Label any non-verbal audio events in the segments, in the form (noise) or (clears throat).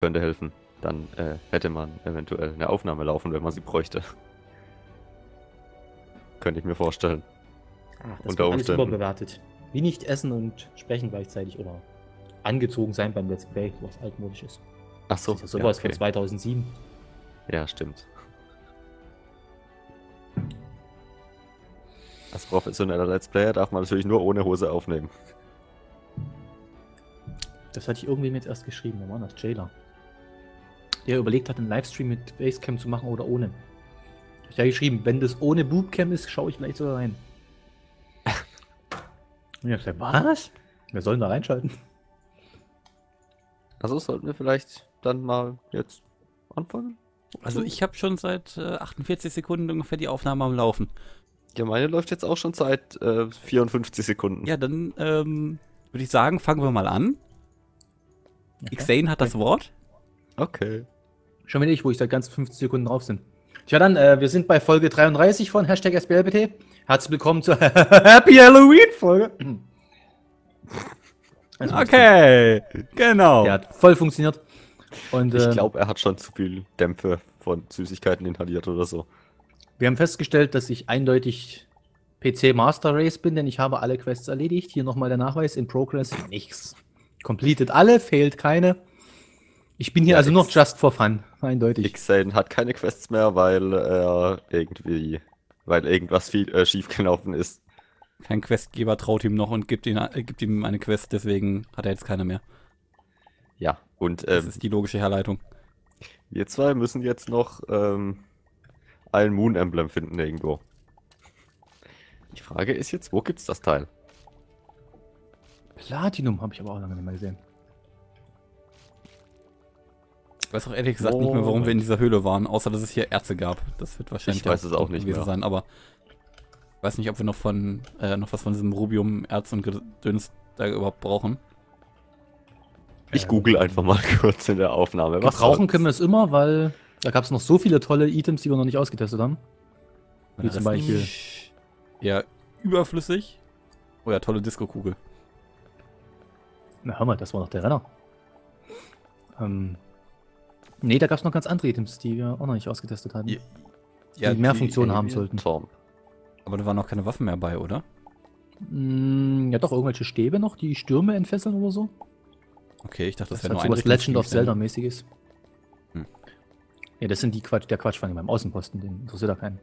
könnte helfen. Dann äh, hätte man eventuell eine Aufnahme laufen, wenn man sie bräuchte. könnte ich mir vorstellen. Ach, das Unter wird alles überbewertet. Wie nicht essen und sprechen gleichzeitig oder angezogen sein beim Let's Play, was altmodisch ist. Ach so, Das ist ja sowas ja, okay. von 2007. ja, stimmt. Als professioneller Let's Player darf man natürlich nur ohne Hose aufnehmen. Das hatte ich irgendwem jetzt erst geschrieben. Wer war das? Jailer. Der überlegt hat, einen Livestream mit Basecam zu machen oder ohne. Ich ja geschrieben, wenn das ohne Bootcam ist, schaue ich gleich sogar rein. (laughs) Und ich hab gesagt, was? Wir sollen da reinschalten. Also sollten wir vielleicht dann mal jetzt anfangen? Also ich habe schon seit äh, 48 Sekunden ungefähr die Aufnahme am Laufen. Ja, meine läuft jetzt auch schon seit äh, 54 Sekunden. Ja, dann ähm, würde ich sagen, fangen wir mal an. Xane hat das Wort. Okay. Schon wieder ich, wo ich seit ganz 50 Sekunden drauf sind. Tja, dann, äh, wir sind bei Folge 33 von Hashtag SBLBT. Herzlich willkommen zur (laughs) Happy Halloween Folge. (clears throat) Also, Okay, genau. Der hat voll funktioniert. Und Ich äh, glaube, er hat schon zu viel Dämpfe von Süßigkeiten inhaliert oder so. wir haben festgestellt, dass ich eindeutig PC Master Race bin, denn ich habe alle Quests erledigt. Hier nochmal der Nachweis: in Progress nichts. Completed alle, fehlt keine. Ich bin hier Ja, also noch just for fun. Eindeutig. Xane hat keine Quests mehr, weil er irgendwie, weil irgendwas viel, äh, schiefgelaufen ist. Kein Questgeber traut ihm noch und gibt, ihn, äh, gibt ihm eine Quest, deswegen hat er jetzt keine mehr. Ja, und Das ähm, ist die logische Herleitung. wir zwei müssen jetzt noch ähm, ein Moon Emblem finden irgendwo. Die Frage ist jetzt, wo gibt's das Teil? Platinum habe ich aber auch lange nicht mehr gesehen. Ich weiß auch ehrlich gesagt nicht mehr, warum wir in dieser Höhle waren, außer dass es hier Erze gab. Das wird wahrscheinlich Ich weiß es auch nicht gewesen mehr. sein, aber ich weiß nicht, ob wir noch von äh, noch was von diesem Rubium, Erz und Gedöns da überhaupt brauchen. Ich Ähm, google einfach mal (laughs) kurz in der Aufnahme. Was Gebrauchen soll's? können wir es immer, weil da gab es noch so viele tolle Items, die wir noch nicht ausgetestet haben. Wie Ja, zum Beispiel. Ja, überflüssig. Oh ja, tolle Disco-Kugel. Na, hör mal, das war noch der Renner. Ähm, nee, da gab es noch ganz andere Items, die wir auch noch nicht ausgetestet hatten. Ja, die mehr Funktionen haben sollten. Torm. Aber da waren noch keine Waffen mehr bei, oder? Mm, ja, doch, irgendwelche Stäbe noch, die Stürme entfesseln oder so. Okay, ich dachte, das, Das, wäre das nur so was Legend of. Zelda-mäßiges. Hm. Ja, das sind die Quatsch, der Quatsch von beim Außenposten, den interessiert da keinen.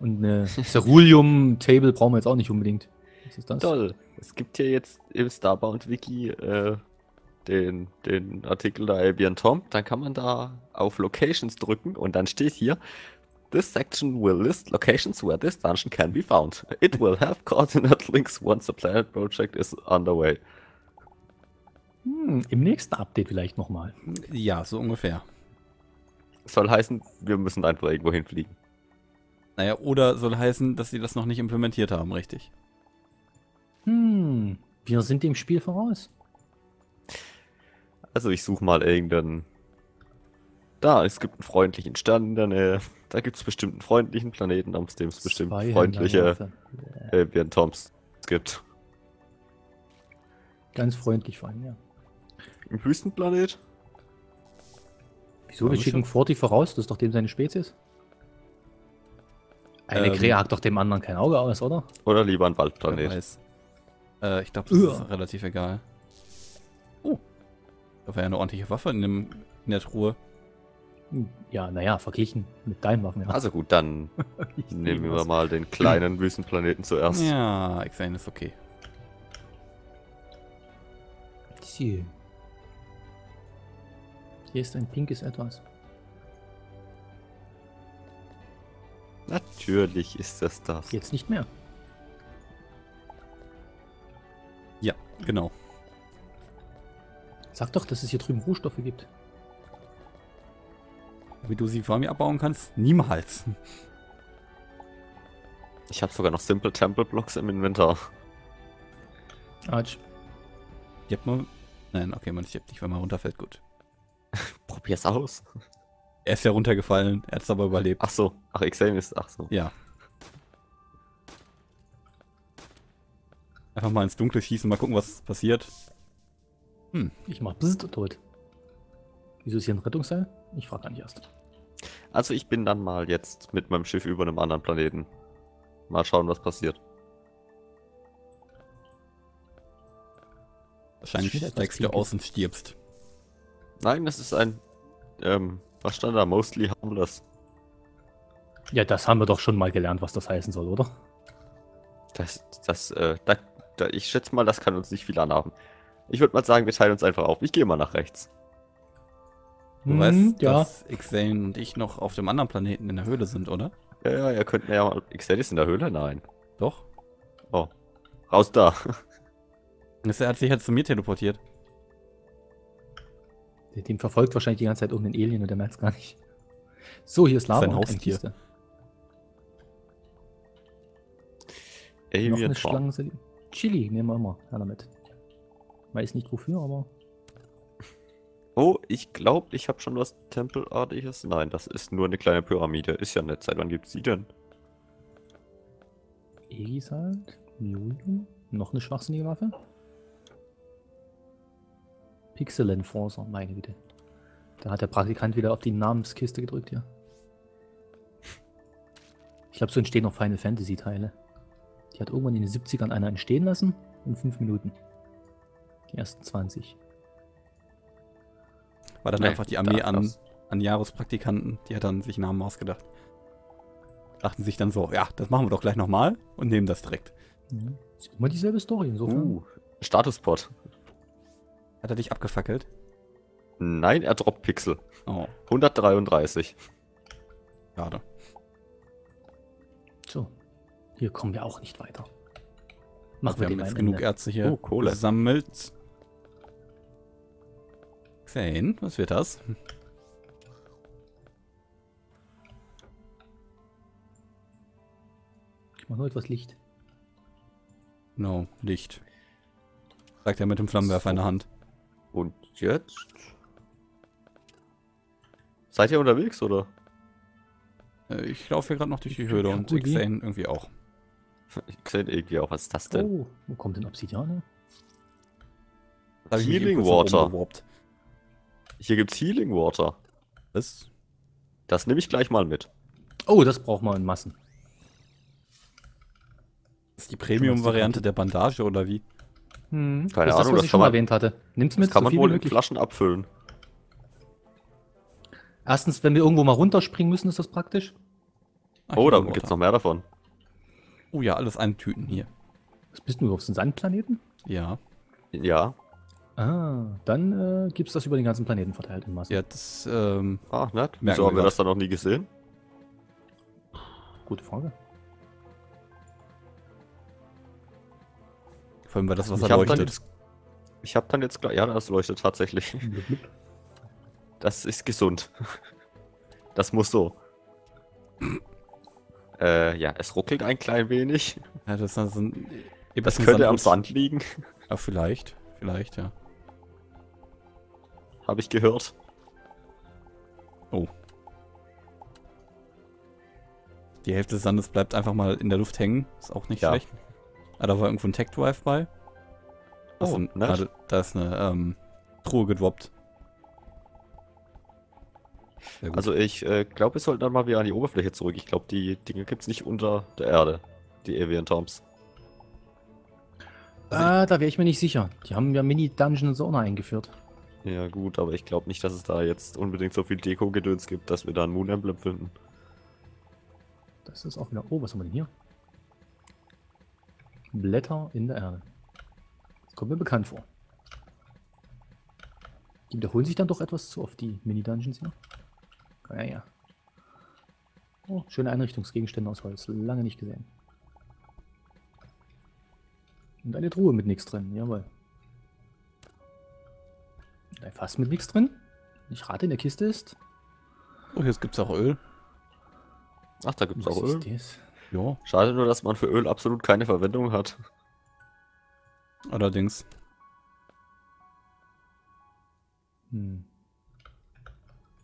Und eine (laughs) Ceruleum-Table brauchen wir jetzt auch nicht unbedingt. Was ist das? Toll. Es gibt hier jetzt im Starbound Wiki äh, den, den Artikel da Albion Tom. Dann kann man da auf Locations drücken und dann steht hier This section will list locations where this dungeon can be found. It will have coordinate links once the planet project is underway. Hm, Im nächsten Update vielleicht nochmal. Ja, so ungefähr. Soll heißen, wir müssen einfach irgendwo hinfliegen. Naja, oder soll heißen, dass sie das noch nicht implementiert haben, richtig? Hm, wir sind dem Spiel voraus. Also ich suche mal irgendeinen. Da, es gibt einen freundlichen Stern in der Nähe. Da gibt es bestimmt einen freundlichen Planeten, auf dem es bestimmt freundliche Zweihänderwaffe. Albion Toms gibt. Ganz freundlich vor allem, ja. Im Wüstenplanet? Wieso? Wir schicken? Forti voraus, das ist doch dem seine Spezies. Eine Ähm. Krähe hackt doch dem anderen kein Auge aus, oder? Oder lieber ein Waldplanet? weiß. Äh, ich glaube, das Uah. ist relativ egal. Da war ja eine ordentliche Waffe in, dem, in der Truhe. Hm, Ja, naja, verglichen mit deinen Waffen. Ja. Also gut, dann (laughs) nehmen wir das. mal den kleinen Wüstenplaneten zuerst. Ja, Xane ist okay. Ziel. Hier ist ein pinkes Etwas. Natürlich ist das das. Jetzt nicht mehr. Ja, genau. Sag doch, dass es hier drüben Rohstoffe gibt. Wie du sie vor mir abbauen kannst? Niemals. Ich habe sogar noch Simple Temple Blocks im Inventar. Arch. Die hat man. Nein, okay, man stirbt nicht, wenn man runterfällt. Gut. (laughs) Probier's aus. Er ist ja runtergefallen, er hat es aber überlebt. Ach so. Ach, Xame ist. Ach so. Ja. Einfach mal ins Dunkle schießen, mal gucken, was passiert. Ich mach Bzzzt tot. Wieso ist hier ein Rettungsseil? Ich frage gar nicht erst. Also ich bin dann mal jetzt mit meinem Schiff über einem anderen Planeten. Mal schauen, was passiert. Wahrscheinlich steigst du aus und stirbst. Nein, das ist ein, ähm, was stand da? Mostly harmless. Ja, das haben wir doch schon mal gelernt, was das heißen soll, oder? Das, das, äh, da, da, ich schätze mal, das kann uns nicht viel anhaben. Ich würde mal sagen, wir teilen uns einfach auf. Ich gehe mal nach rechts. Du Hm, weißt, ja. dass Xane und ich noch auf dem anderen Planeten in der Höhle sind, oder? Ja, ja, ihr könnt ja mal. Xel ist in der Höhle? Nein. Doch. Oh. Raus da. (laughs) Er hat sich jetzt zu mir teleportiert. Dem verfolgt wahrscheinlich die ganze Zeit irgendein Alien und der merkt es gar nicht. So, hier ist Lava Sein und Haustier. Kiste. Noch Avian eine. Schlange. Chili nehmen wir immer. Ja, damit. Weiß nicht wofür, aber. Oh, ich glaube, ich habe schon was Tempelartiges. Nein, das ist nur eine kleine Pyramide. Ist ja nett. Seit wann gibt's die denn? Egis halt. Julium. Noch eine schwachsinnige Waffe. Pixel Enforcer, meine Güte. Da hat der Praktikant wieder auf die Namenskiste gedrückt, ja. Ich glaube, so entstehen noch Final Fantasy Teile. Die hat irgendwann in den 70ern einer entstehen lassen. In 5 Minuten. Die ersten 20. War dann Nee, einfach die Armee an, an Jahrespraktikanten. Die hat dann sich Namen ausgedacht. Dachten sich dann so, ja, das machen wir doch gleich nochmal und nehmen das direkt. Mhm. Ist immer dieselbe Story, insofern. Uh, Statuspot. Hat er dich abgefackelt? Nein, er droppt Pixel. Oh, 133. schade. So. Hier kommen wir auch nicht weiter. Ach, Machen wir haben dem jetzt genug Ende. Ärzte hier Oh, Kohle. gesammelt. Xane, was wird das? Ich mach nur etwas Licht. No, Licht. Sagt er mit dem Flammenwerfer in der Hand. Und jetzt? Seid ihr unterwegs, oder? Äh, Ich laufe hier gerade noch durch die Höhle Ja, und? Xane irgendwie auch. Sehe irgendwie auch, was ist das denn? Oh, wo kommt denn Obsidian her? Da hab ich mich Healing Water. Hier gibt's Healing Water. Was? Das nehme ich gleich mal mit. Oh, das braucht man in Massen. Das ist die Premium-Variante der Bandage oder wie? Hm, Keine das ist das, Ahnung, was das ich kann schon mal man- erwähnt hatte. Nimm's Das mit, kann so man wohl in. Flaschen abfüllen. Erstens, wenn wir irgendwo mal runterspringen müssen, ist das praktisch. Ah, Oh, da gibt's noch mehr davon. Oh ja, alles eine Tüten hier. Was bist du auf einem Sandplaneten? Ja. Ja. Ah, dann äh, gibt's das über den ganzen Planeten verteilt in Massen. Ja, das, ähm, Ah, nett. Wieso haben wir das dann noch nie gesehen? Gute Frage. vor allem, weil das Wasser Ich leuchtet. jetzt- ich hab dann jetzt gleich. Ja, das leuchtet tatsächlich. Das ist gesund. (laughs) Das muss so. Äh, ja, es ruckelt ein klein wenig. Ja, das, das, sind, Das könnte am Sand liegen, Ja, vielleicht. Vielleicht, ja. Habe ich gehört. Die Hälfte des Sandes bleibt einfach mal in der Luft hängen. Ist auch nicht Ja. schlecht. Ah, da war irgendwo ein Tech Drive bei. Achso, Oh, oh, nett. da, da ist eine ähm, Truhe gedroppt. Also ich äh, glaube, wir sollten dann mal wieder an die Oberfläche zurück. Ich glaube, die Dinge gibt's nicht unter der Erde. Die Avian Toms. Ah, da wäre ich mir nicht sicher. Die haben ja Mini-Dungeons auch noch eingeführt. Ja gut, aber ich glaube nicht, dass es da jetzt unbedingt so viel Deko-Gedöns gibt, dass wir da ein Moon Emblem finden. Das ist auch wieder. Oh, was haben wir denn hier? Blätter in der Erde. Das kommt mir bekannt vor. Die wiederholen sich dann doch etwas zu oft, die Mini-Dungeons hier. Ja, ja. Oh, schöne Einrichtungsgegenstände aus Holz. Lange nicht gesehen. Und eine Truhe mit nichts drin, jawohl. Ein Fass mit nichts drin. Ich rate, in der Kiste ist. oh, hier gibt's auch Öl. Ach, da gibt's Was auch Öl. ist das? Ja, Schade nur, dass man für Öl absolut keine Verwendung hat. allerdings. Hm.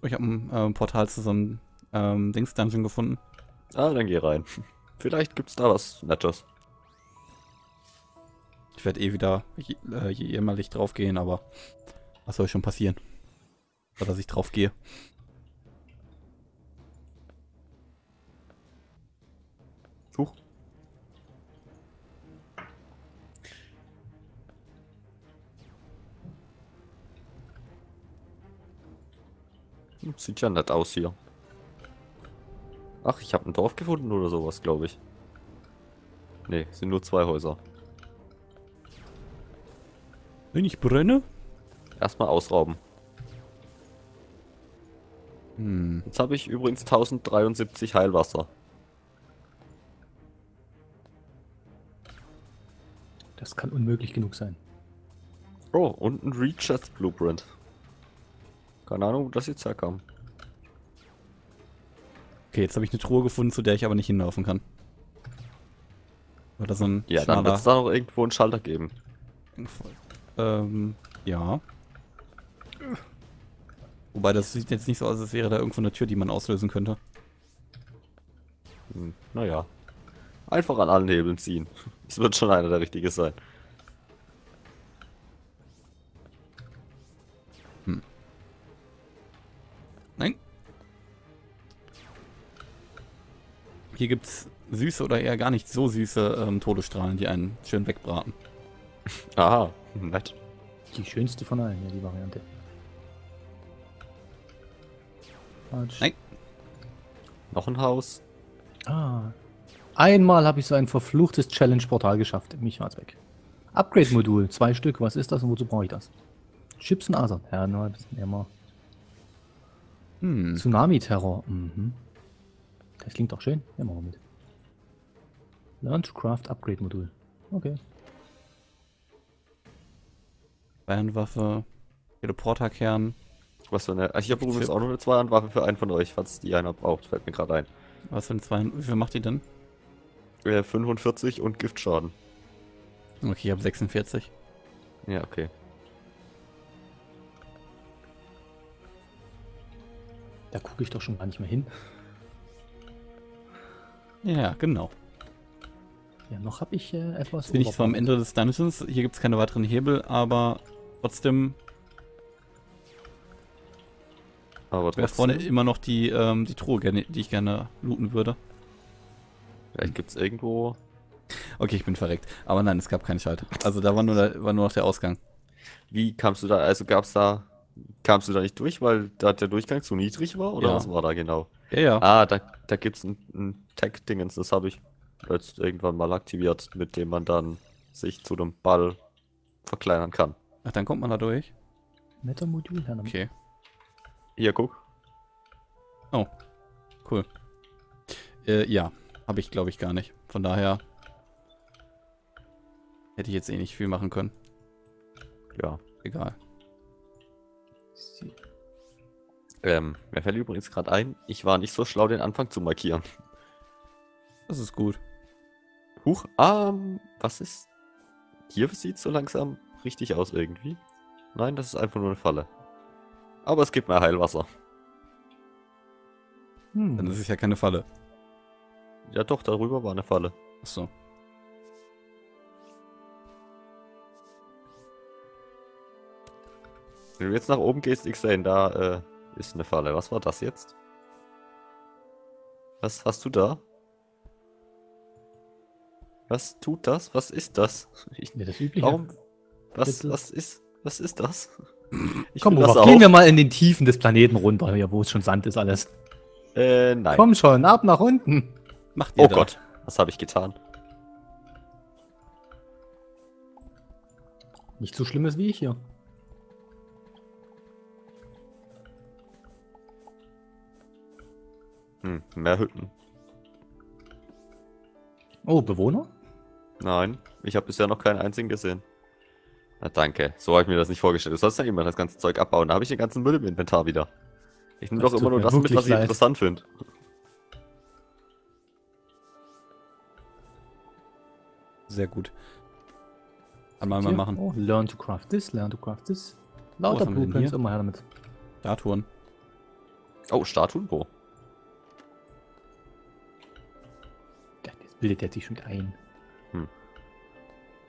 Ich habe ein ähm, Portal zu so einem ähm, Dings-Dungeon gefunden. Ah, dann geh rein. (laughs) Vielleicht gibt's da was Nettes. Ich werde eh wieder je- äh, jämmerlich draufgehen, aber was soll schon passieren? dass ich drauf gehe. Huch. Hm, Sieht ja nett aus hier. Ach, ich habe ein Dorf gefunden oder sowas, glaube ich. Nee, sind nur zwei Häuser. Wenn ich brenne? Erstmal ausrauben. Hm. Jetzt habe ich übrigens 1073 Heilwasser. Das kann unmöglich genug sein. Oh, und ein Rechest Blueprint. Keine Ahnung, wo das jetzt herkam. Okay, jetzt habe ich eine Truhe gefunden, zu der ich aber nicht hinlaufen kann. War da so ein Ja, dann wird es da noch irgendwo einen Schalter geben. Ähm, ja. Wobei, das sieht jetzt nicht so aus, als wäre da irgendwo eine Tür, die man auslösen könnte. Hm, naja. Einfach an allen Hebeln ziehen. (laughs) Es wird schon einer der richtige sein. Nein. Hier gibt's süße oder eher gar nicht so süße ähm, Todesstrahlen, die einen schön wegbraten. (laughs) Aha, nett. Die schönste von allen, ja, die Variante. Quatsch. Nein. Noch ein Haus. Ah. Einmal habe ich so ein verfluchtes Challenge-Portal geschafft. Mich war's weg. Upgrade-Modul, zwei Stück. Was ist das und wozu brauche ich das? Chips und Asern. Ja, nur ein bisschen immer. Hm. Tsunami-Terror. Mhm. Das klingt doch schön. Ja, machen wir mit. Learn to craft Upgrade-Modul. Okay. Bayernwaffe, Teleporterkern. Was für eine. Ich habe übrigens auch noch eine Zweihandwaffe für einen von euch, falls die einer braucht. Fällt mir gerade ein. Was für ein zwei. Wie viel macht die denn? Äh, 45 und Giftschaden. Okay, ich habe 46. Ja, okay. Da gucke ich doch schon gar nicht mehr hin. Ja, genau. Ja, noch habe ich äh, etwas. Jetzt bin ich zwar am Ende des Dungeons. Hier gibt es keine weiteren Hebel, aber trotzdem Aber wäre vorne trotzdem, immer noch die, ähm, die Truhe, gerne, die ich gerne looten würde. vielleicht gibt es irgendwo. Okay, ich bin verreckt. Aber nein, es gab keinen Schalter. Also da war nur, war nur noch der Ausgang. Wie kamst du da? Also gab's da. Kamst du da nicht durch, weil da der Durchgang zu niedrig war? Oder Ja. was war da genau? Ja, ja. Ah, da, da gibt's ein, ein Tag-Dingens, das habe ich jetzt irgendwann mal aktiviert, mit dem man dann sich zu einem Ball verkleinern kann. Ach, dann kommt man da durch. Meta-Modul, Herr. Okay, Hier, guck. cool. Äh, ja, habe ich glaube ich gar nicht. Von daher hätte ich jetzt eh nicht viel machen können. Ja. Egal. Ähm, mir fällt übrigens gerade ein, ich war nicht so schlau, den Anfang zu markieren. Das ist gut. Huch, ähm, was ist? Hier sieht so langsam richtig aus irgendwie. Nein, das ist einfach nur eine Falle. Aber es gibt mehr Heilwasser. Hm. Dann ist es ja keine Falle. Ja doch, darüber war eine Falle. Achso. Wenn du jetzt nach oben gehst, ich sehen, da äh, ist eine Falle. Was war das jetzt? Was hast du da? Was tut das? Was ist das? Ich, (laughs) Ja, das übliche. warum? Was, was ist, was ist das? Ich Komm, Olaf, auch. gehen wir mal in den Tiefen des Planeten runter, hier, wo es schon Sand ist alles. Äh, nein. Komm schon, ab nach unten. Macht ihr Oh da. Gott, was habe ich getan? Nicht so schlimmes wie ich hier. Hm, mehr Hütten. Oh, Bewohner? Nein, ich habe bisher noch keinen einzigen gesehen. Na danke, so habe ich mir das nicht vorgestellt. Du sollst ja immer das ganze Zeug abbauen. Da habe ich den ganzen Müll im Inventar wieder. Ich nehme doch immer nur das mit, was ich leid. interessant finde. Sehr gut. Einmal mal machen. Oh, learn to craft this, learn to craft this. Lauter Blueprints, immer her damit. Statuen. Oh, Statuen, wo? Jetzt bildet er sich schon ein.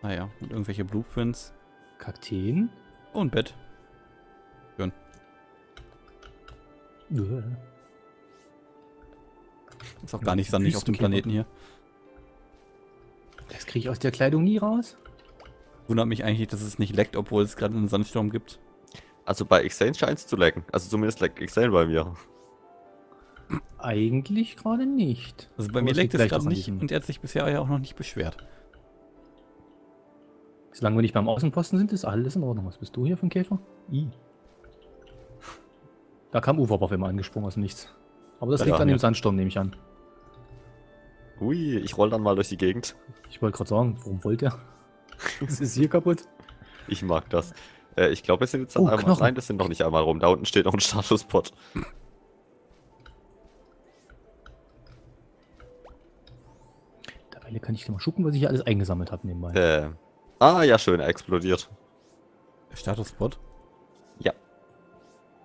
Naja, und irgendwelche Blueprints. Kakteen. Oh, ein Bett. Uah. Ist auch gar nicht sandig auf dem. Planeten hier. Das kriege ich aus der Kleidung nie raus. Wundert mich eigentlich, dass es nicht leckt, obwohl es gerade einen Sandsturm gibt. Also bei Xane scheint es zu lecken. Also zumindest leckt Xane bei mir. Eigentlich gerade nicht. Also bei Aber mir leckt es gerade nicht und er hat sich bisher ja auch noch nicht beschwert. Solange wir nicht beim Außenposten sind, ist alles in Ordnung. Was bist du hier für ein Käfer? I. Da kam Uwe auf immer angesprungen aus dem Nichts. Aber das Ja, liegt an ja. dem Sandsturm, nehme ich an. Ui, ich roll dann mal durch die Gegend. Ich wollte gerade sagen, warum wollt ihr? (laughs) Was ist hier kaputt? Ich mag das. Äh, ich glaube, wir sind jetzt Oh, einmal. Knochen. Nein, das sind noch nicht einmal rum. Da unten steht noch ein Statuspot. Dabei kann ich mal gucken, was ich hier alles eingesammelt habe nebenbei. Äh. Ah, ja, schön, er explodiert. Statusbot. Ja.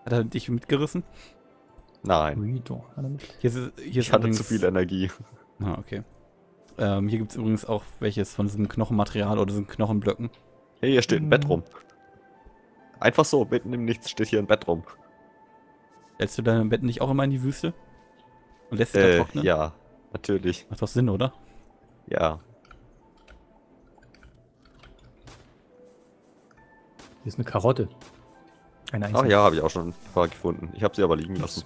Hat er dich mitgerissen? Nein. Er Hier ist, hier ist Ich hatte übrigens- zu viel Energie. Ah, okay. Ähm, hier gibt es übrigens auch welches von diesem Knochenmaterial oder diesen Knochenblöcken. Hey, hier steht ein Hm. Bett rum. Einfach so, mitten im Nichts steht hier ein Bett rum. Stellst du dein Bett nicht auch immer in die Wüste? Und lässt sie da Äh, trocknen? ja, natürlich. Macht doch Sinn, oder? Ja. Hier ist eine Karotte. Eine Ach ja, habe ich auch schon ein paar gefunden. Ich habe sie aber liegen lassen.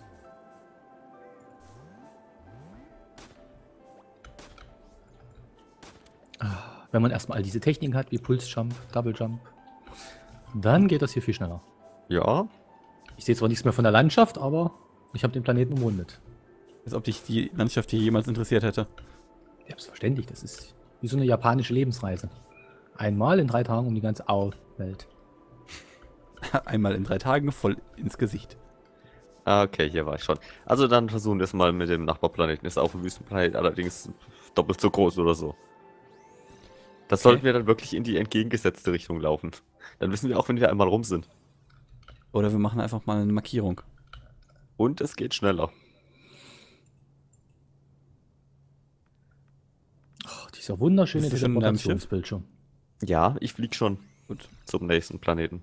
Wenn man erstmal all diese Techniken hat, wie Pulsjump, Double Jump, dann geht das hier viel schneller. Ja, Ich sehe zwar nichts mehr von der Landschaft, aber ich habe den Planeten umrundet. Als ob dich die Landschaft hier jemals interessiert hätte. Selbstverständlich, das ist wie so eine japanische Lebensreise. Einmal in drei Tagen um die ganze Au Welt. (laughs) Einmal in drei Tagen voll ins Gesicht. Ah, okay, hier war ich schon. Also dann versuchen wir es mal mit dem Nachbarplaneten. Ist auch ein Wüstenplanet, allerdings doppelt so groß oder so. Das Okay. sollten wir dann wirklich in die entgegengesetzte Richtung laufen. Dann wissen wir auch, wenn wir einmal rum sind. Oder wir machen einfach mal eine Markierung. Und es geht schneller. Oh, dieser wunderschöne? Teleportationsbildschirm. Ja, ich flieg schon Gut. zum nächsten Planeten.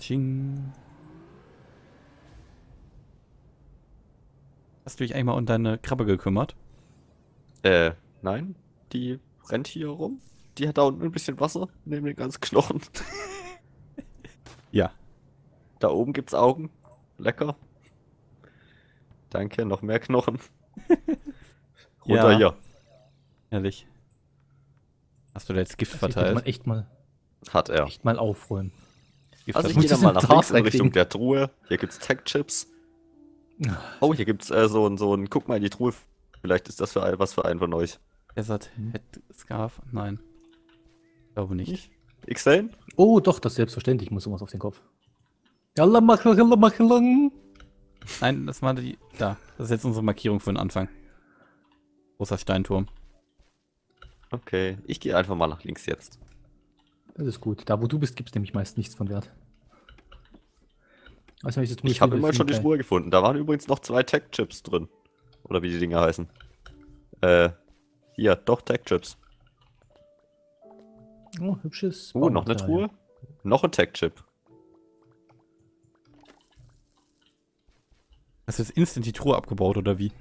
Katsching. Hast du dich eigentlich mal um deine Krabbe gekümmert? Äh, nein, die rennt hier rum. Die hat da unten ein bisschen Wasser neben den ganzen Knochen. (laughs) Ja. Da oben gibt's Augen. Lecker. Danke, noch mehr Knochen. (laughs) Runter Ja. hier. Ehrlich. Hast du da jetzt Gift Das hier könnte man verteilt? echt mal, Hat er. echt mal aufräumen. Gift Also ich muss gehe mal nach links in Richtung der Truhe. Hier gibt's Tech-Chips. (laughs) Oh, hier gibt's äh, so ein, so ein, guck mal in die Truhe. Vielleicht ist das für ein, was für einen von euch. Desert Head Scarf? Nein. Glaube nicht. Xane? Oh, doch, das ist selbstverständlich. Ich muss irgendwas auf den Kopf. Yalla, mach, yalla, mach, lang. Nein, das war die. Da. Das ist jetzt unsere Markierung für den Anfang. Großer Steinturm. Okay, ich gehe einfach mal nach links jetzt. Das ist gut. Da, wo du bist, gibt es nämlich meist nichts von Wert. Also, ich Ich habe immer schon die Spur gefunden. Da waren übrigens noch zwei Tech-Chips drin. Oder wie die Dinger heißen. Äh, hier, doch Tech-Chips. Oh, hübsches. Oh, noch eine. Truhe. Noch ein Tech-Chip. Hast du jetzt instant die Truhe abgebaut oder wie?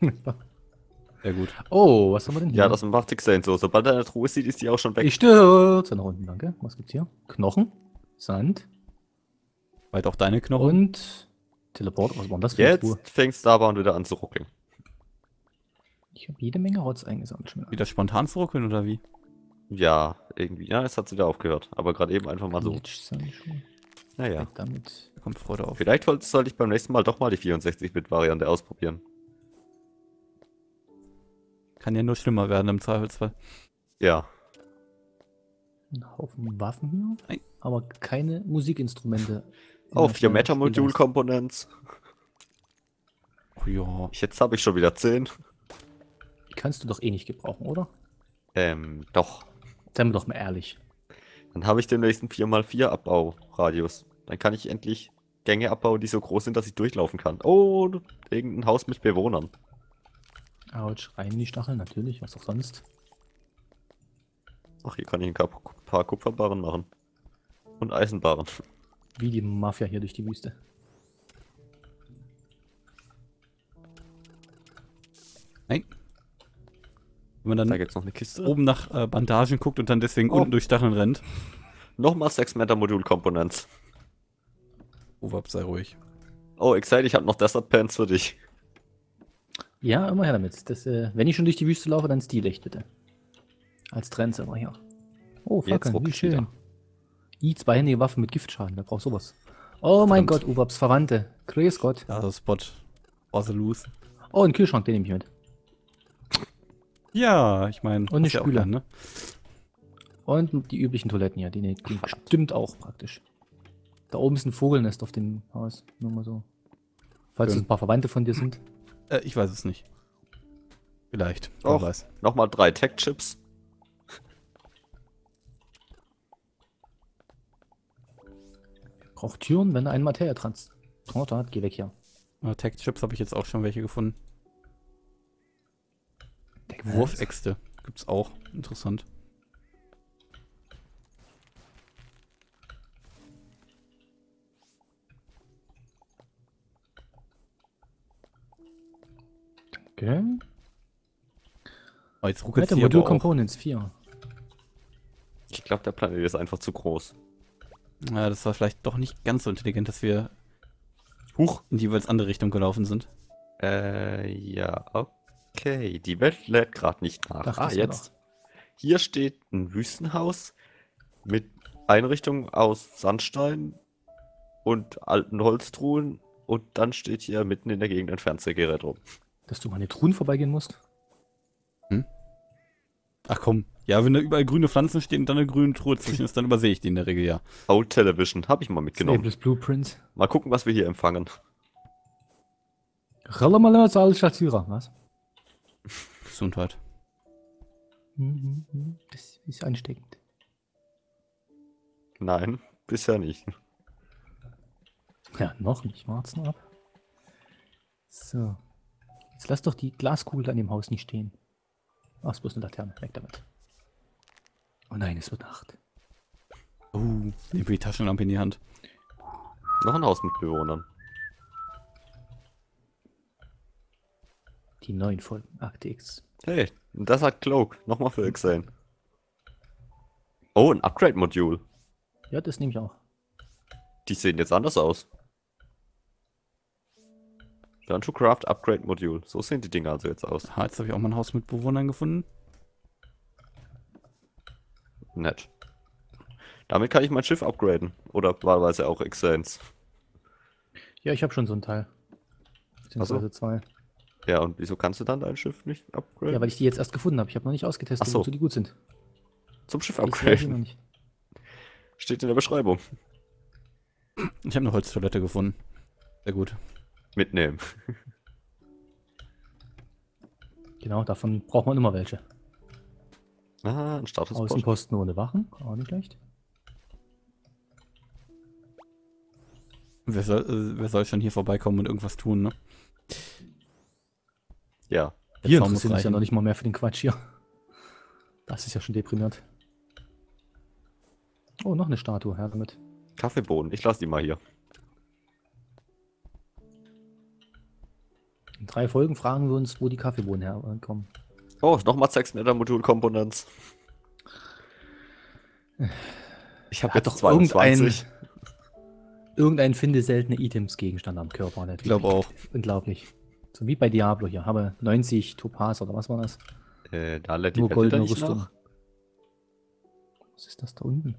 (laughs) Sehr gut. oh, was haben wir denn hier? Ja, das macht Xane so. Sobald er eine Truhe sieht, ist die auch schon weg. Ich stürze nach unten, danke. Was gibt's hier? Knochen, Sand Bald auch deine Knochen. und Teleport. Was war denn das für eine Spur? Jetzt fängt Starbound wieder an zu ruckeln. Ich habe jede Menge Rotz eingesammelt schon wieder. Wieder spontan zurückeln oder wie? Ja, irgendwie. Ja, es hat wieder aufgehört. Aber gerade eben einfach mal so. Naja. Damit. Da kommt Freude auf. Vielleicht sollte ich beim nächsten Mal doch mal die 64-Bit-Variante ausprobieren. Kann ja nur schlimmer werden im Zweifelsfall. Ja. Ein Haufen Waffen hier. Nein. Aber keine Musikinstrumente. (laughs) Oh, vier Meta-Module-Components. Oh ja. Jetzt habe ich schon wieder 10. Die kannst du doch eh nicht gebrauchen, oder? Ähm, doch. Seien wir doch mal ehrlich. Dann habe ich den nächsten 4x4 Abbau-Radius. Dann kann ich endlich Gänge abbauen, die so groß sind, dass ich durchlaufen kann. Oh, irgendein Haus mit Bewohnern. Autsch, rein in die Stacheln, natürlich. Was auch sonst. Ach, hier kann ich ein paar Kupferbarren machen. und Eisenbahn. (laughs) Wie die Mafia hier durch die Wüste. Nein. Wenn man dann Da gibt's noch eine Kiste. oben nach äh, Bandagen guckt und dann deswegen Oh. unten durch Stacheln rennt. Nochmal 6 Meter Modul Components. Overp, sei ruhig. Oh, Excite, ich habe noch Desert Pants für dich. Ja, immer her damit. Das, äh, wenn ich schon durch die Wüste laufe, dann Stillicht bitte. Als Trendsetter hier. Oh, Jetzt Fackeln, wie schön. wieder. I, zweihändige Waffe mit Giftschaden, wer braucht sowas? Oh mein. Gott, Uwaps Verwandte. Grüß Gott. Da ist der Spot. Orselus. Oh, ein Kühlschrank, den nehme ich mit. Ja, ich meine. Und eine ja auch Spüle. ne? Und die üblichen Toiletten hier, die, ne- die stimmt auch praktisch. Da oben ist ein Vogelnest auf dem Haus, nur mal so. Falls es ein paar Verwandte von dir sind. Äh, ich weiß es nicht. Vielleicht. Wer weiß. Nochmal drei Tech-Chips. Braucht Türen, wenn er einen Materia-Transporter hat, geh weg hier. Tech-Chips habe ich jetzt auch schon welche gefunden. Wurfäxte gibt's auch. Interessant. Okay. Oh, jetzt ruckelt aber auch. Components 4. Ich glaube, der Planet ist einfach zu groß. Ja, das war vielleicht doch nicht ganz so intelligent, dass wir Huch. in die jeweils andere Richtung gelaufen sind. Äh, ja, okay. Die Welt lädt gerade nicht nach. Dachte ah, jetzt. Hier steht ein Wüstenhaus mit Einrichtungen aus Sandstein und alten Holztruhen. Und dann steht hier mitten in der Gegend ein Fernsehgerät rum. Dass du mal eine Truhen vorbeigehen musst. Ach komm. Ja, wenn da überall grüne Pflanzen stehen und dann eine grüne Truhe zwischen ist, dann übersehe ich die in der Regel ja. Old Television, habe ich mal mitgenommen. Staples Blueprints. Mal gucken, was wir hier empfangen. Ralamala Sal-Shatira, was? Gesundheit. Mhm, mhm. Das ist ansteckend. Nein, bisher nicht. Ja, noch nicht. Wart's noch ab. So. Jetzt lass doch die Glaskugel an dem Haus nicht stehen. Ach, ist bloß eine Laterne. Weg damit. Oh nein, es wird Nacht. Oh, nehmen wir die Taschenlampe in die Hand. Noch ein Haus mit Bewohnern. Die neuen Folgen Akte X. Hey, das hat Cloak. Nochmal für Xane. Oh, ein Upgrade-Modul. Ja, das nehme ich auch. Die sehen jetzt anders aus. To Craft Upgrade Modul. So sehen die Dinger also jetzt aus. Ha, jetzt habe ich auch mal ein Haus mit Bewohnern gefunden. Nett. Damit kann ich mein Schiff upgraden. Oder wahlweise auch Xanes. Ja, ich habe schon so ein Teil. Beziehungsweise zwei. Ja, und wieso kannst du dann dein Schiff nicht upgraden? Ja, weil ich die jetzt erst gefunden habe. Ich habe noch nicht ausgetestet, so. wozu die gut sind. Zum Schiff Ich weiß sie noch upgraden. nicht. Steht in der Beschreibung. Ich habe eine Holztoilette gefunden. Sehr gut. Mitnehmen. (laughs) Genau, davon braucht man immer welche. Ah, ein Statusport. Außenposten ohne Wachen, auch nicht schlecht. Wer soll, äh, wer soll schon hier vorbeikommen und irgendwas tun, ne? Ja. Der Wir Zaun interessieren uns ja noch nicht mal mehr für den Quatsch hier. Das ist ja schon deprimierend. Oh, noch eine Statue, her damit. Kaffeebohnen. Ich lasse die mal hier. In drei Folgen fragen wir uns, wo die Kaffeebohnen herkommen. Oh, nochmal 6 Meter Modul Components. Ich habe jetzt doch 22. Irgendein finde seltene Items-Gegenstand am Körper. Ich glaube auch. Unglaublich. So wie bei Diablo hier. Habe 90 Topaz oder was war das? Äh, da lädt die Nur goldene nicht Rüstung. nach. Was ist das da unten?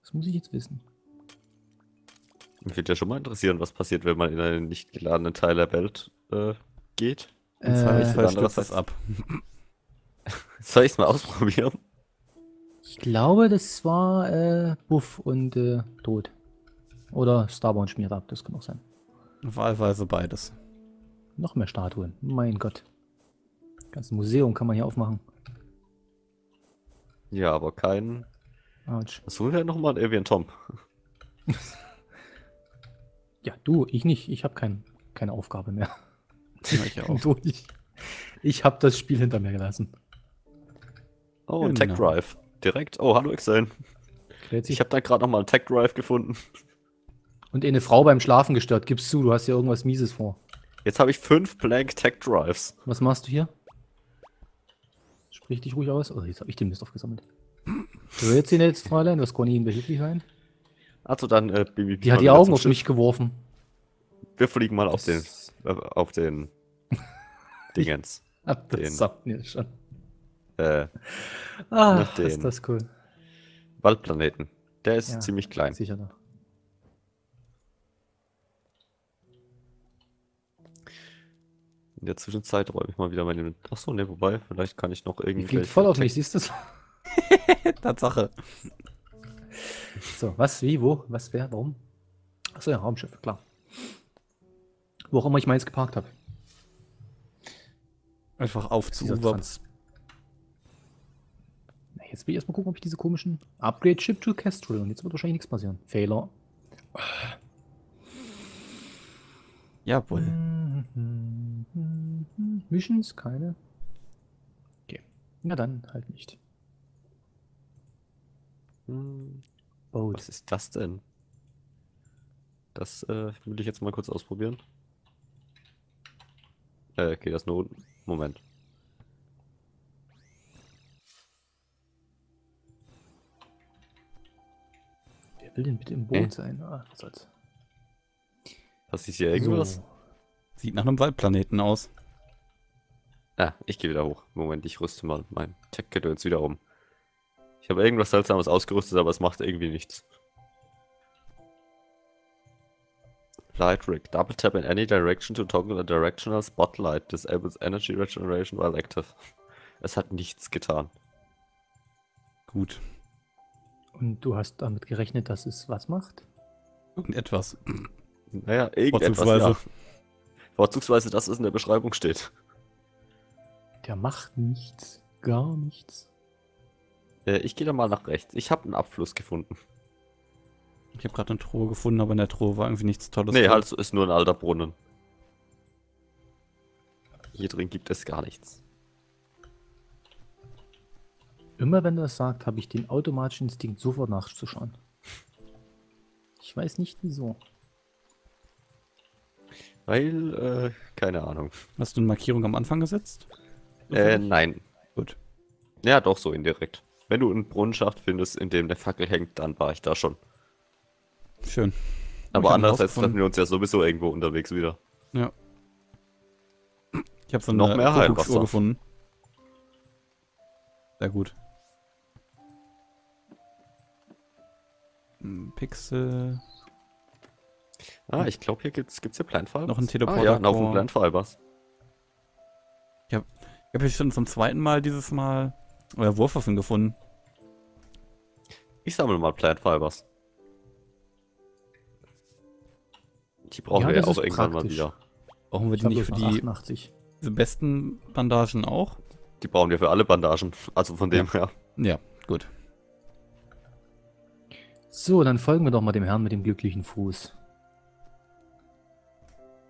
Das muss ich jetzt wissen. Mich würde ja schon mal interessieren, was passiert, wenn man in einen nicht geladenen Teil der Welt äh, geht. Äh, Zweifelsfall Äh, stürzt das ab. (laughs) Soll ich es mal ausprobieren? Ich glaube, das war äh, Buff und äh, Tod. Oder Starborn schmiert ab, das kann auch sein. Wahlweise beides. Noch mehr Statuen. Mein Gott. Ganzes Museum kann man hier aufmachen. Ja, aber kein. Autsch. Was holen wir nochmal ein Avian Tom? (laughs) Ja, du, ich nicht. Ich habe kein, keine Aufgabe mehr. Ja, ich (laughs) auch. Du, ich ich habe das Spiel hinter mir gelassen. Oh, ein Genau. Tech Drive. direkt. Oh, hallo sich. Ich habe da gerade noch mal einen Tech Drive gefunden. Und eine Frau beim Schlafen gestört. Gibst zu, du hast ja irgendwas Mieses vor. Jetzt habe ich fünf Blank Tech Drives. Was machst du hier? Sprich dich ruhig aus. Oh, jetzt habe ich den Mist aufgesammelt. Du jetzt sie jetzt, Fräulein? Was kann ich Ihnen behilflich sein? Also dann, äh, Bibi. Die hat die Augen auf mich geworfen. Wir fliegen mal auf den, äh, auf den (laughs) Dingens. Ach, Den. das sagt mir schon. Äh, Ah, Nach ist das cool. Waldplaneten. Der ist Ja. ziemlich klein. Sicher doch. In der Zwischenzeit räume ich mal wieder meine. Achso, ne, wobei, vielleicht kann ich noch irgendwie. fliegt voll auf mich, siehst du? (laughs) Tatsache. So, was, wie, wo, was, wer, warum? Achso, ja, Raumschiff, klar. Wo auch immer ich meins geparkt habe. Einfach auf zu. Trans- Na, Jetzt will ich erstmal gucken, ob ich diese komischen Upgrade Chip to Kestrel und jetzt wird wahrscheinlich nichts passieren. Fehler. Jawohl. Missions? Keine. Okay. Na dann, halt nicht. Hm, Boat. was ist das denn? Das äh, will ich jetzt mal kurz ausprobieren. Äh, okay, das nur unten. Moment. Wer will denn bitte im Boot Äh? sein? Ah, was soll's. Passiert hier irgendwas? So. Sieht nach einem Waldplaneten aus. Ah, ich gehe wieder hoch. Moment, ich rüste mal mein Tech-Gedöns wieder um. Ich habe irgendwas Seltsames ausgerüstet, aber es macht irgendwie nichts. Light Rig. Double tap in any direction to toggle a directional spotlight. Disables energy regeneration while active. (laughs) Es hat nichts getan. Gut. Und du hast damit gerechnet, dass es was macht? Irgendetwas. Naja, irgendetwas, Vorzugsweise. ja. Vorzugsweise, dass es in der Beschreibung steht. Der macht nichts. Gar nichts. Äh, ich gehe da mal nach rechts. Ich habe einen Abfluss gefunden. Ich habe gerade eine Truhe gefunden, aber in der Truhe war irgendwie nichts Tolles. nee, drin. halt, ist nur ein alter Brunnen. Hier drin gibt es gar nichts. Immer wenn er das sagt, habe ich den automatischen Instinkt, sofort nachzuschauen. Ich weiß nicht wieso. Weil, äh, keine Ahnung. Hast du eine Markierung am Anfang gesetzt? Äh, nein. Gut. Ja, doch, so indirekt. Wenn du einen Brunnenschacht findest, in dem eine Fackel hängt, dann war ich da schon. Schön. Aber hab andererseits treffen wir uns ja sowieso irgendwo unterwegs wieder. Ja. Ich habe so Noch eine mehr Heilwasser. gefunden. Sehr gut. Hm, Pixel. Ah, ich glaube, hier gibt's, gibt's hier Plant Fibers. Noch ein Ah, ja, Teleporter einen Haufen Core. Plant Fibers. Ich habe hier schon zum zweiten Mal dieses Mal äh, Wurfwaffen gefunden. Ich sammle mal Plant Fibers. Die brauchen Ja, wir ja auch irgendwann mal praktisch. wieder. Brauchen wir die nicht für die 88. diese besten Bandagen auch? Die brauchen wir für alle Bandagen. Also von dem her. Ja, gut. So, dann folgen wir doch mal dem Herrn mit dem glücklichen Fuß.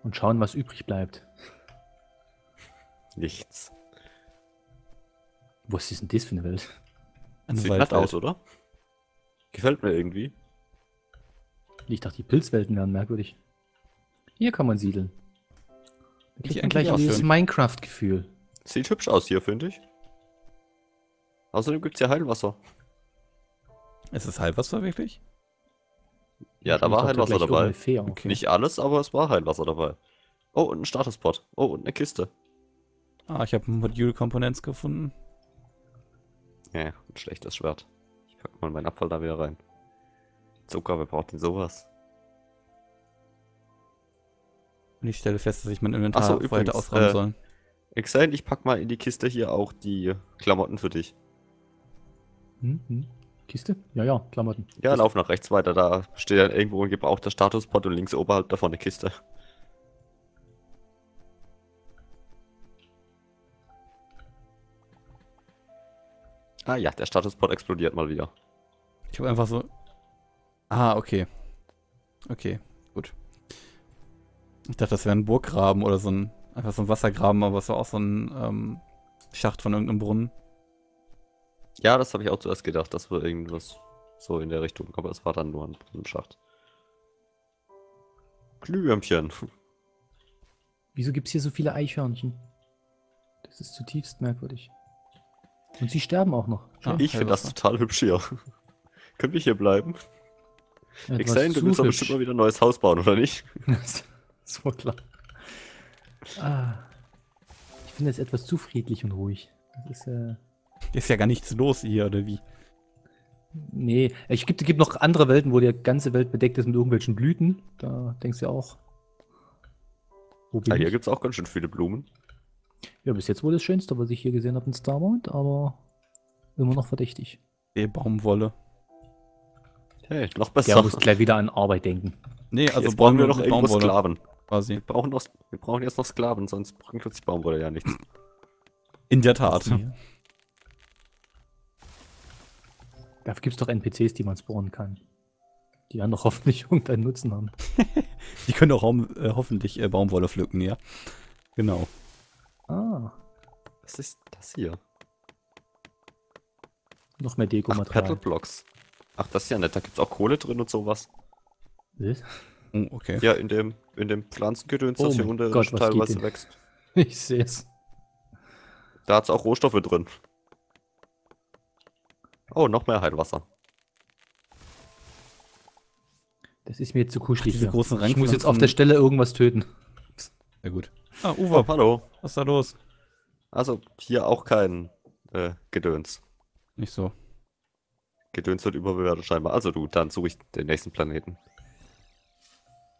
Und schauen, was übrig bleibt. Nichts. Was ist denn das für eine Welt? Eine Sieht nett Waldwelt. aus, oder? Gefällt mir irgendwie. Ich dachte, die Pilzwelten wären merkwürdig. Hier kann man siedeln. Da kriegt man eigentlich gleich auch dieses. Minecraft-Gefühl. Sieht hübsch aus hier, finde ich. Außerdem gibt's ja Heilwasser. Ist es Heilwasser wirklich? Ja, da Ich war Heilwasser dabei. Okay. Nicht alles, aber es war Heilwasser dabei. Oh, und ein Statuspot. Oh, und eine Kiste. Ah, ich habe Module Components gefunden. Ja, ein schlechtes Schwert. Ich pack mal meinen Abfall da wieder rein. Zucker, wer braucht denn sowas? Und ich stelle fest, dass ich mein Inventar Ach so, weiter übrigens, ausräumen äh, soll. Exane, ich pack mal in die Kiste hier auch die Klamotten für dich. Hm, hm. Kiste? Ja, ja, Klamotten. Ja, Kiste. lauf nach rechts weiter. Da steht dann irgendwo ein gebrauchter Statuspot und links oberhalb davon eine Kiste. Ah ja, der Statuspot explodiert mal wieder. Ich habe einfach so. Ah, okay. Okay, gut. Ich dachte, das wäre ein Burggraben oder so ein. Einfach so ein Wassergraben, aber es war auch so ein ähm, Schacht von irgendeinem Brunnen. Ja, das habe ich auch zuerst gedacht, dass wir irgendwas so in der Richtung, aber es war dann nur ein Brunnenschacht. Glühwürmchen. Wieso gibt es hier so viele Eichhörnchen? Das ist zutiefst merkwürdig. Und sie sterben auch noch. Ah. ich finde das total hübsch hier. (laughs) Können wir hier bleiben? Etwas du willst aber hübsch. bestimmt mal wieder ein neues Haus bauen, oder nicht? (laughs) so klar. Ah. Ich finde es etwas zu friedlich und ruhig. Das ist, äh, Ist ja gar nichts los hier, oder wie? nee. Es gibt, gibt noch andere Welten, wo die ganze Welt bedeckt ist mit irgendwelchen Blüten. Da denkst du ja auch. Wo bin Ja, hier gibt es auch ganz schön viele Blumen. Ja, bis jetzt wohl das Schönste, was ich hier gesehen habe in Starbound, aber immer noch verdächtig. Eh, Baumwolle. Hey, noch Der besser. muss gleich wieder an Arbeit denken. Nee, also Jetzt brauchen wir noch irgendwo Baumwolle Sklaven. quasi. Wir brauchen, noch, wir brauchen jetzt noch Sklaven, sonst bringt uns die Baumwolle ja nichts. In der Tat. Dafür gibt es doch NPCs, die man spawnen kann. Die dann doch hoffentlich (laughs) irgendeinen Nutzen haben. Die können auch raum- äh, hoffentlich äh, Baumwolle pflücken, ja. Genau. Ah, Was ist das hier? noch mehr Deko-Material. Blocks. Ach, das ist ja nett. Da gibt's auch Kohle drin und sowas. Was? Oh, okay. Ja, in dem, in dem Pflanzengedöns, Oh das hier unter Gott, teilweise wächst. (laughs) Ich sehe es. Da hat's auch Rohstoffe drin. Oh, noch mehr Heilwasser. Das ist mir jetzt zu kuschelig. Diese großen ich muss jetzt auf der Stelle irgendwas töten. Sehr gut. Ah, Oh, Uwe, hallo. was ist da los? Also, hier auch kein äh, Gedöns. Nicht so. Gedöns wird überbewertet scheinbar. Also du, dann suche ich den nächsten Planeten.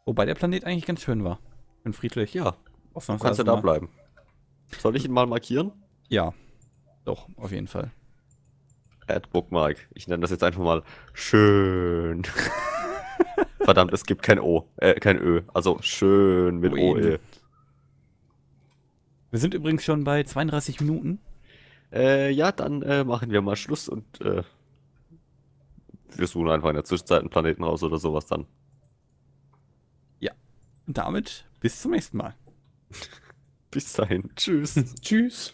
Wobei der Planet eigentlich ganz schön war. Schön friedlich. Ja, du kannst ja da bleiben. Soll ich ihn mal markieren? Ja. Doch, auf jeden Fall. Add Bookmark. Ich nenne das jetzt einfach mal schön. (laughs) Verdammt, es gibt kein O, äh, kein Ö. Also schön mit Ui. OE. Wir sind übrigens schon bei 32 Minuten. Äh, ja, dann äh, machen wir mal Schluss und äh, wir suchen einfach in der Zwischenzeit einen Planeten raus oder sowas dann. Und damit bis zum nächsten Mal. (laughs) Bis dahin. Tschüss. (laughs) Tschüss.